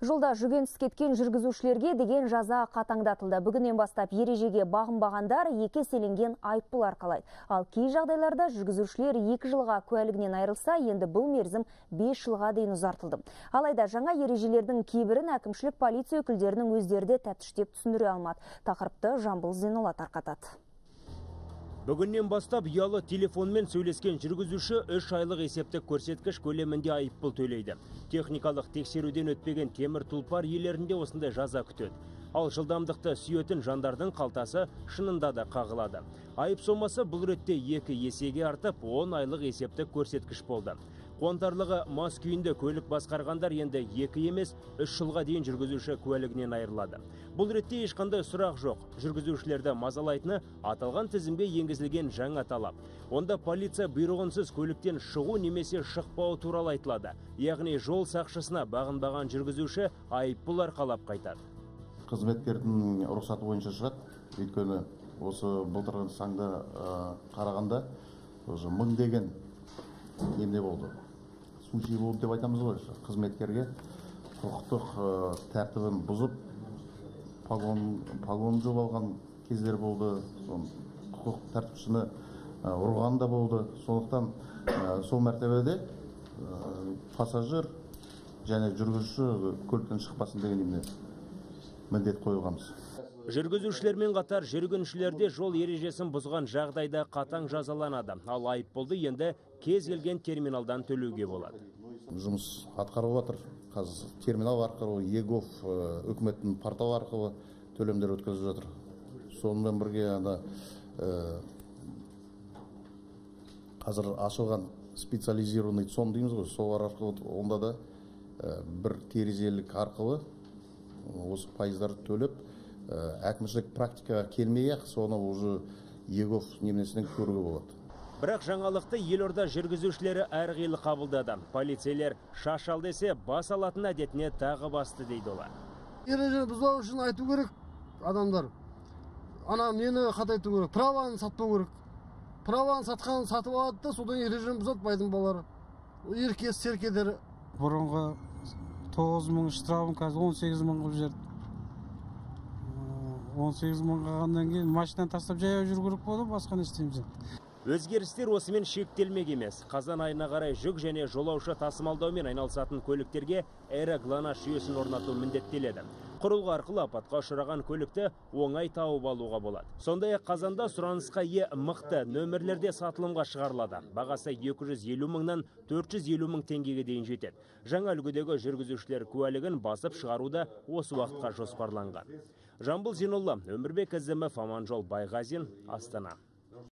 Жолда жүгенсіз кеткен жүргізушілерге деген жаза қатаңдатылды. Бүгіннен бастап ережеге бағынбағандар екі еселенген айыппұл арқалайды. Ал кей жағдайларда жүргізушілер екі жылға куәлігінен айырылса, енді бұл мерзім 5 жылға дейін ұзартылды. Алайда жаңа ережелердің кейбірін әкімшілік полиция өкілдерінің өздері де тәптіштеп түсіндіре алмады. Тақырыпты Жамбыл Зейнолла тарқатады. Бүгіннен бастап ұялы телефонмен сөйлескен жүргізуші үш айлық есептік көрсеткіш көлемінде айыппұл төлейді. Техникалық тексеруден өтпеген темір тұлпар иелерінде осындай жаза күтеді. Ал жылдамдықты сүйетін жандардың қалтасы шынында да қағылады. Айып сомасы бұл ретте екі есеге артып 10 айлық есептік көрсеткіш болды. Қуантарлығы мас күйінде көлік басқарғандар енді екі емес үш жылға дейін жүргізуші куәлігінен айырылады. Бұл ретте ешқандай сұрақ жоқ. Жүргізушілерді мазалайтыны аталған тізімге енгізілген жаңа талап. Онда полиция бұйрығынсыз көліктен шығу немесе шықпауы туралы айтылады. Яғни жол сақшысына бағынбаған жүргізуші айыппұл арқалап қайтады. Қызметкердің рұқсаты бойынша шығады өйткені осы былтырғы саңда қарағанда уже мың деген неде болды случай болды деп айтамыз ғой қызметкерге құқықтық тәртібін бұзып погон погон жұлып алған кездер болды құқық тәртіпшіні ұрған да болды сондықтан сол мәртебеде пассажир және жүргізуші көліктен шықпасын деген міндет қойылғанбыз жүргізушілермен қатар жүргіншілерде жол ережесін бұзған жағдайда қатаң жазаланады. Ал айыппұлды енді кез келген терминалдан төлеуге болады. Жұмыс атқарылып жатыр. Қазір терминал арқылы егов үкіметтің порталы арқылы төлемдер өткізіп жатыр. Сонымен бірге ана қазір ашылған специализированный цон дейміз ғой. Солар арқылы онда да бір терезелік арқылы осы пайыздарды төлеп әкімшілік практикаға келмей ақ соны уже егов неменесінен көруге болады. Бірақ жаңалықты елорда жүргізушілері әрқилы қабылдады. Полицейлер шаш ал десе бас алатын әдетіне тағы басты дейді олар. Ережені бұзбау үшін айту керек адамдар. Ана нені қатайту керек праваны сатпау керек. Праваны сатқан сатып алады да содан ережені бұзады байдың балалары. Ерке серкелері. Бұрынғы тоғыз мың штрафын қазір он сегіз мың қылып жіберді. он сегиз мың алгандан кийин машинаны тастап жаяу жүру керек болду ғой басқа не өзгерістер осымен шектелмек емес. Қазан айына қарай жүк және жолаушы тасымалдаумен айналысатын көліктерге эра глонаш жүйесін орнату міндеттеледі. Құрылғы арқылы апатқа ұшыраған көлікті оңай тауып алуға болады. Сондай ақ қазанда сұранысқа ие мықты нөмірлерде сатылымға шығарылады. Бағасы 250 мыңнан 450 мың теңгеге дейін жетеді. Жаңа үлгідегі жүргізушілер куәлігін басып шығару да осы уақытқа жоспарланған. Жамбыл зейнолла өмірбек ізімов аманжол байғазин астана.